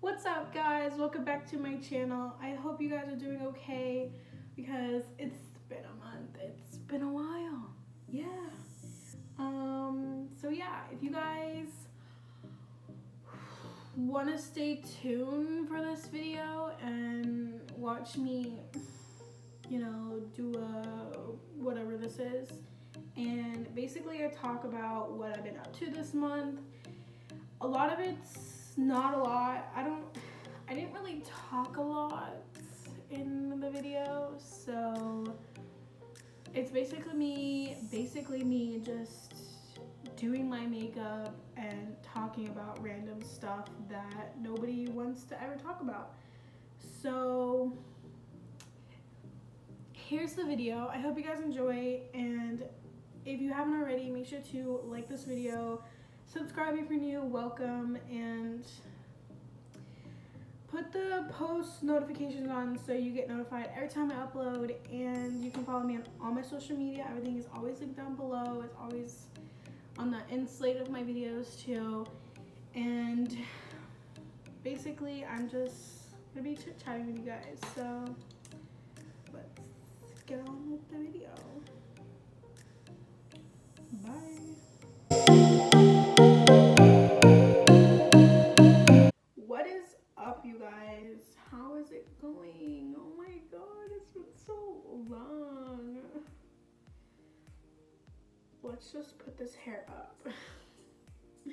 What's up guys? Welcome back to my channel. I hope you guys are doing okay because it's been a month. It's been a while. Yeah. Um so yeah, if you guys want to stay tuned for this video and watch me you know, do a whatever this is. And basically I talk about what I've been up to this month. A lot of it's not a lot. I don't, I didn't really talk a lot in the video, so it's basically me, basically me just doing my makeup and talking about random stuff that nobody wants to ever talk about. So here's the video. I hope you guys enjoy and if you haven't already, make sure to like this video, subscribe if you're new, welcome, and put the post notifications on so you get notified every time I upload, and you can follow me on all my social media. Everything is always linked down below. It's always on the end slate of my videos too, and basically I'm just gonna be chit-chatting with you guys, so let's get on with the video. Bye. Just put this hair up.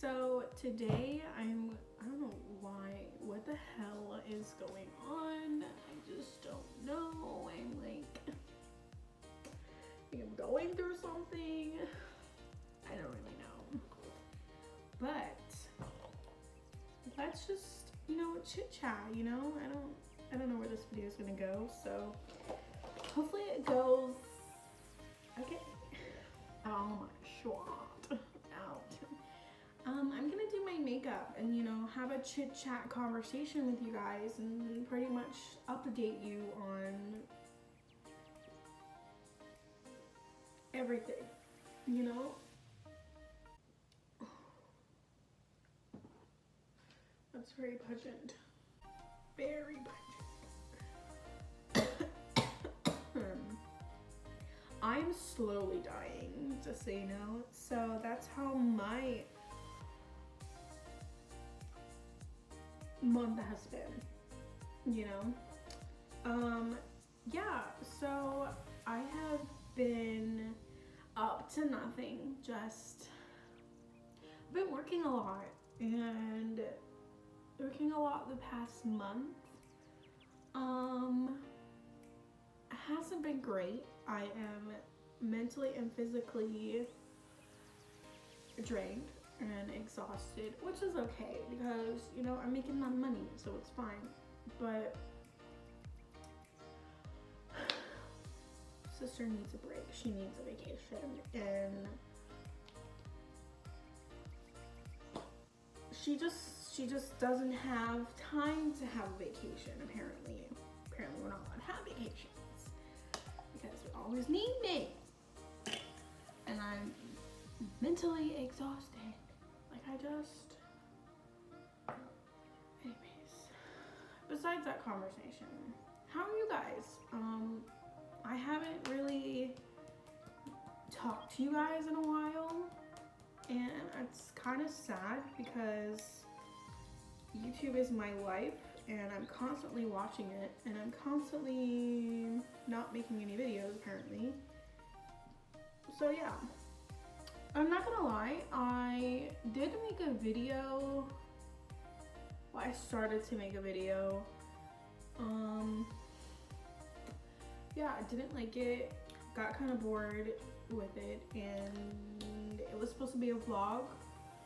so today I'm, I don't know why, what the hell is going on? I just don't know. I'm like, I'm going through something. I don't really know. But let's just you know, chit chat, you know? I don't I don't know where this video is gonna go, so hopefully it goes okay. Oh my. Um, I'm gonna do my makeup and you know have a chit chat conversation with you guys and pretty much update you on everything, you know? That's very pungent. Very pungent. I'm slowly dying, just so you know. So that's how my month has been, you know? Um, yeah, so I have been up to nothing, just been working a lot and working a lot the past month. Um, hasn't been great. I am mentally and physically drained and exhausted, which is okay because, you know, I'm making my money, so it's fine. But sister needs a break. She needs a vacation. And she just she just doesn't have time to have a vacation, apparently. Apparently we're not allowed to have vacations. Because we always need me. And I'm mentally exhausted. Like I just... Anyways. Besides that conversation, how are you guys? Um, I haven't really talked to you guys in a while. And it's kind of sad because YouTube is my life and I'm constantly watching it and I'm constantly not making any videos apparently. So yeah, I'm not gonna lie, I did make a video, well I started to make a video, um, yeah I didn't like it, got kind of bored with it and it was supposed to be a vlog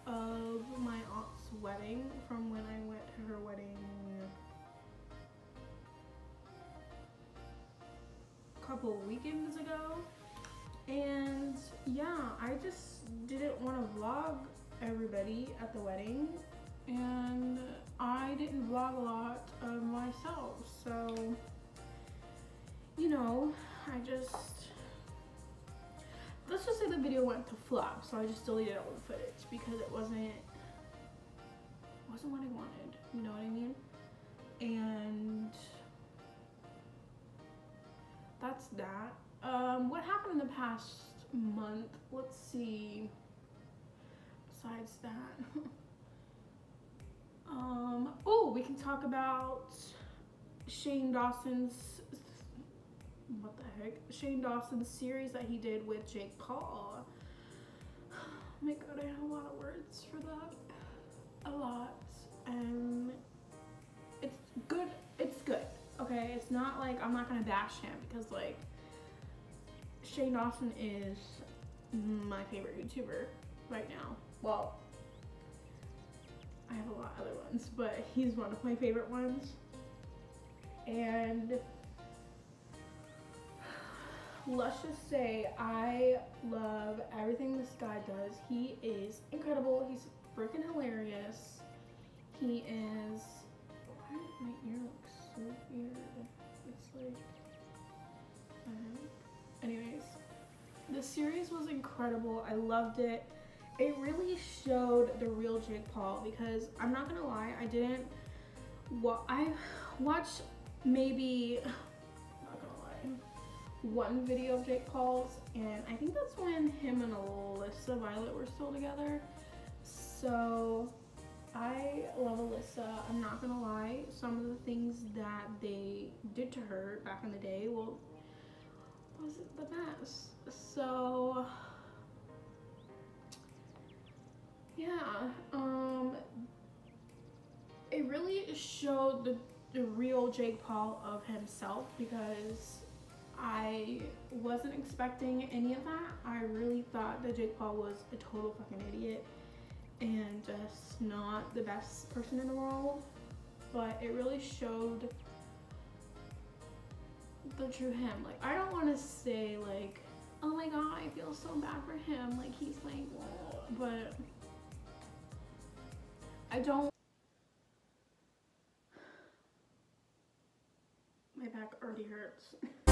of my aunt's wedding from when I went to her wedding a couple weekends ago. And yeah, I just didn't want to vlog everybody at the wedding and I didn't vlog a lot of myself. So, you know, I just let's just say the video went to flop, so I just deleted all the footage because it wasn't wasn't what I wanted, You know what I mean? And that's that. Um, what happened in the past month? Let's see. Besides that. um, oh, we can talk about Shane Dawson's what the heck? Shane Dawson's series that he did with Jake Paul. Oh my god, I have a lot of words for that. A lot. And it's good. It's good. Okay, it's not like I'm not gonna bash him because like Shane Dawson is my favorite YouTuber right now. Well, I have a lot of other ones, but he's one of my favorite ones. And let's just say I love everything this guy does. He is incredible. He's freaking hilarious. He is. Why my ear so weird? It's like. I don't know. Anyways, the series was incredible. I loved it. It really showed the real Jake Paul because I'm not gonna lie, I didn't. Well, I watched maybe not gonna lie, one video of Jake Paul's, and I think that's when him and Alyssa Violet were still together. So I love Alyssa. I'm not gonna lie. Some of the things that they did to her back in the day, well, was it the best? So yeah, um, it really showed the the real Jake Paul of himself because I wasn't expecting any of that. I really thought that Jake Paul was a total fucking idiot and just not the best person in the world. But it really showed the true him. Like, I don't want to say, like, oh my god, I feel so bad for him. Like, he's like, but I don't. My back already hurts.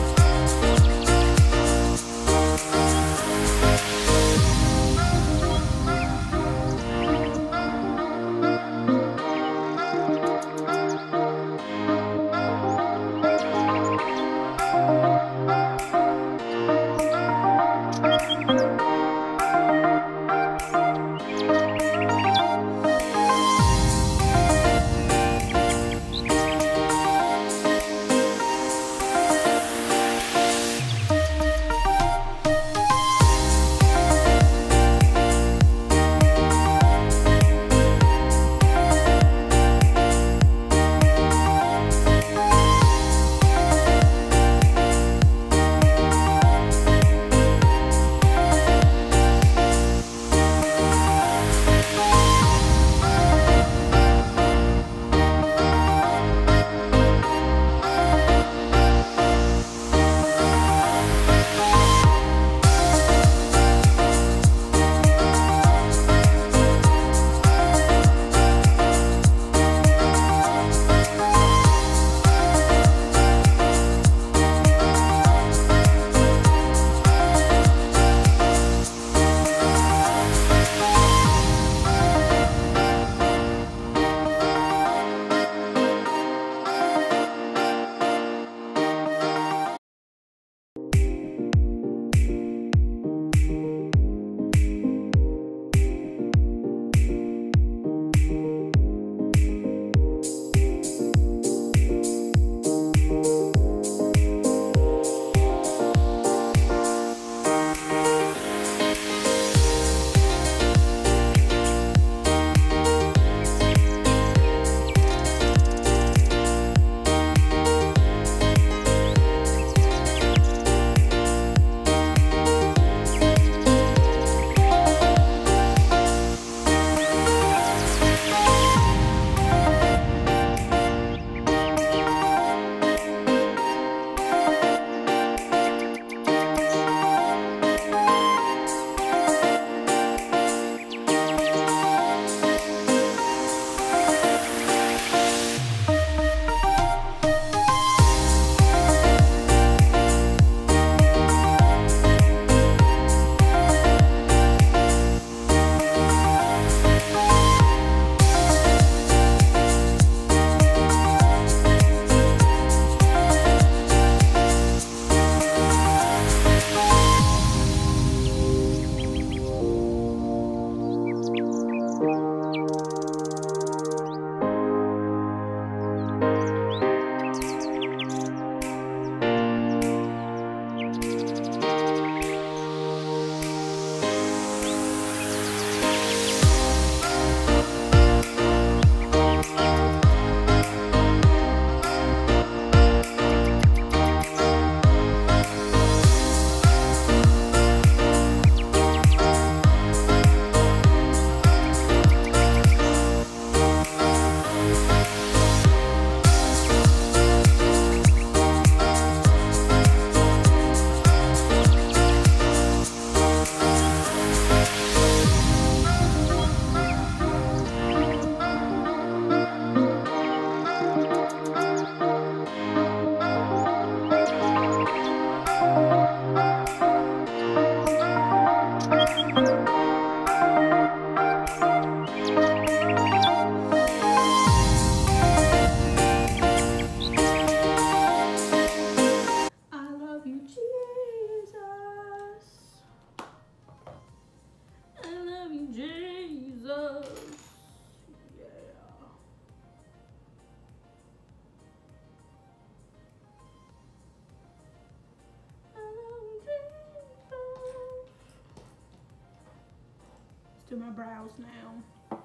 my brows now.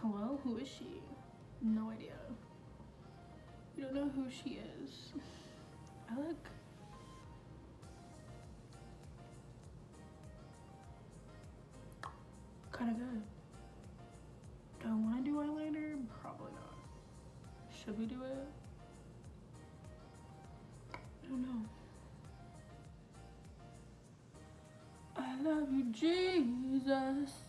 Hello? Who is she? No idea. You don't know who she is. I look Jesus.